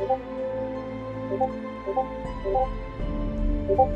どこ?